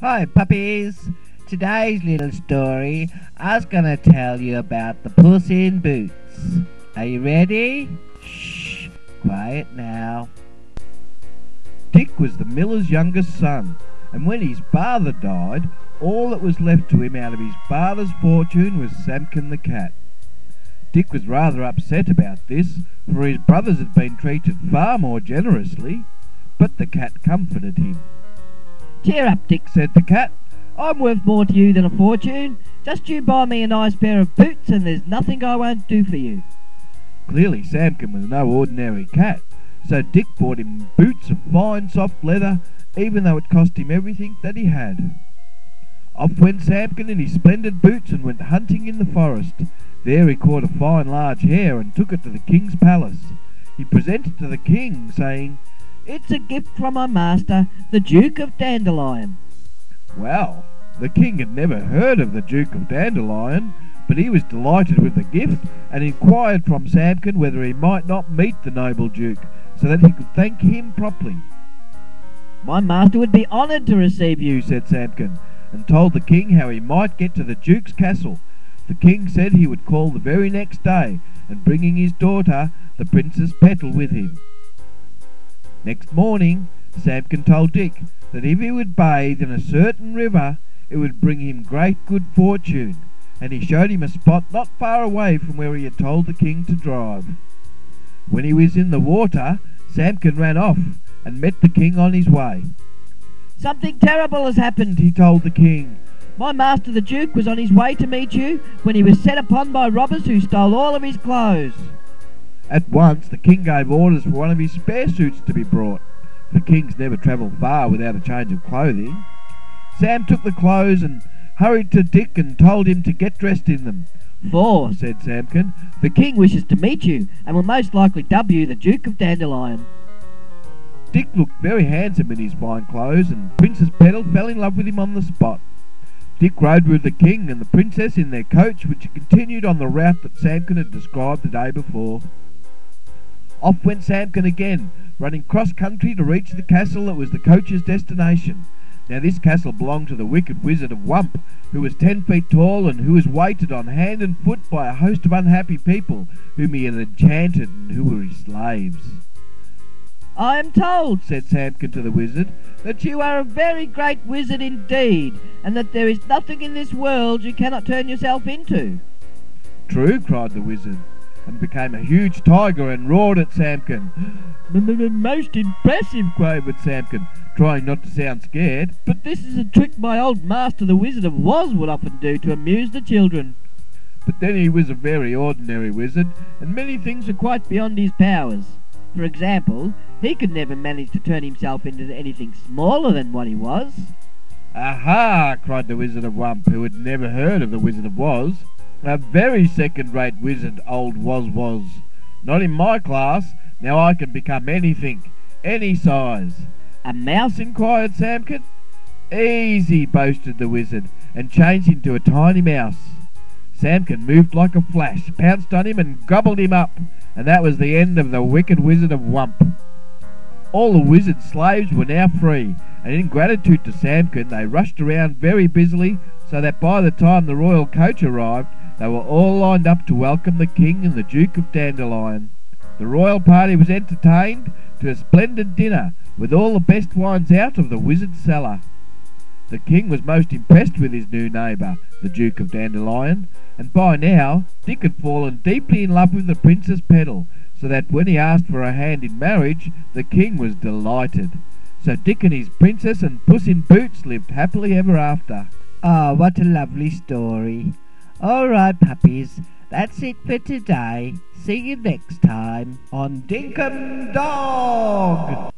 Hi, puppies. Today's little story, I was gonna tell you about the Puss in Boots. Are you ready? Shh, quiet now. Dick was the miller's youngest son, and when his father died, all that was left to him out of his father's fortune was Samkin the cat. Dick was rather upset about this, for his brothers had been treated far more generously, but the cat comforted him. Cheer up, Dick, said the cat. I'm worth more to you than a fortune. Just you buy me a nice pair of boots and there's nothing I won't do for you. Clearly Samkin was no ordinary cat, so Dick bought him boots of fine soft leather, even though it cost him everything that he had. Off went Samkin in his splendid boots and went hunting in the forest. There he caught a fine large hare and took it to the king's palace. He presented it to the king, saying, it's a gift from my master, the Duke of Dandelion. Well, the king had never heard of the Duke of Dandelion, but he was delighted with the gift and inquired from Samkin whether he might not meet the noble Duke, so that he could thank him properly. My master would be honoured to receive you, said Samkin, and told the king how he might get to the Duke's castle. The king said he would call the very next day, and bringing his daughter, the Princess Petal, with him. Next morning, Samkin told Dick that if he would bathe in a certain river, it would bring him great good fortune, and he showed him a spot not far away from where he had told the king to drive. When he was in the water, Samkin ran off and met the king on his way. Something terrible has happened, he told the king. My master the Duke was on his way to meet you when he was set upon by robbers who stole all of his clothes. At once the king gave orders for one of his spare suits to be brought, for kings never travel far without a change of clothing. Sam took the clothes and hurried to Dick and told him to get dressed in them. For, said Samkin, the king wishes to meet you and will most likely dub you the Duke of Dandelion. Dick looked very handsome in his fine clothes, and Princess Petal fell in love with him on the spot. Dick rode with the king and the princess in their coach, which continued on the route that Samkin had described the day before. Off went Samkin again, running cross country to reach the castle that was the coach's destination. Now this castle belonged to the wicked wizard of Wump, who was ten feet tall and who was waited on hand and foot by a host of unhappy people, whom he had enchanted and who were his slaves. I am told, said Samkin to the wizard, that you are a very great wizard indeed, and that there is nothing in this world you cannot turn yourself into. True, cried the wizard and became a huge tiger and roared at Samkin. The most impressive, quavered Samkin, trying not to sound scared. But this is a trick my old master, the Wizard of Woz, would often do to amuse the children. But then he was a very ordinary wizard, and many things are quite beyond his powers. For example, he could never manage to turn himself into anything smaller than what he was. Aha! cried the Wizard of Wump, who had never heard of the Wizard of Woz. A very second-rate wizard, old Woz was. Not in my class. Now I can become anything, any size. A mouse? inquired Samkin. Easy, boasted the wizard, and changed into a tiny mouse. Samkin moved like a flash, pounced on him, and gobbled him up, and that was the end of the wicked wizard of Wump. All the wizard's slaves were now free, and in gratitude to Samkin they rushed around very busily, so that by the time the royal coach arrived, they were all lined up to welcome the King and the Duke of Dandelion. The royal party was entertained to a splendid dinner, with all the best wines out of the wizard's cellar. The king was most impressed with his new neighbour, the Duke of Dandelion, and by now Dick had fallen deeply in love with the Princess Petal, so that when he asked for her hand in marriage, the king was delighted. So Dick and his princess and Puss in Boots lived happily ever after. Ah, oh, what a lovely story. Alright, puppies, that's it for today. See you next time on Dinkum Dog.